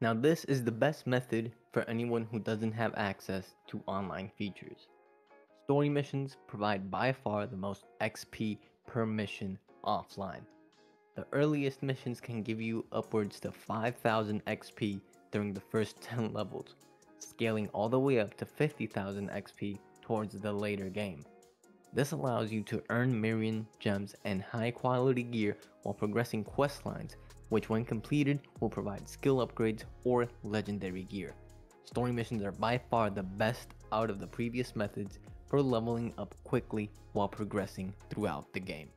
Now this is the best method for anyone who doesn't have access to online features. Story missions provide by far the most XP per mission offline. The earliest missions can give you upwards to 5000 XP during the first 10 levels, scaling all the way up to 50,000 XP towards the later game. This allows you to earn Mirian gems and high quality gear while progressing quest lines, which when completed will provide skill upgrades or legendary gear. Story missions are by far the best out of the previous methods for leveling up quickly while progressing throughout the game.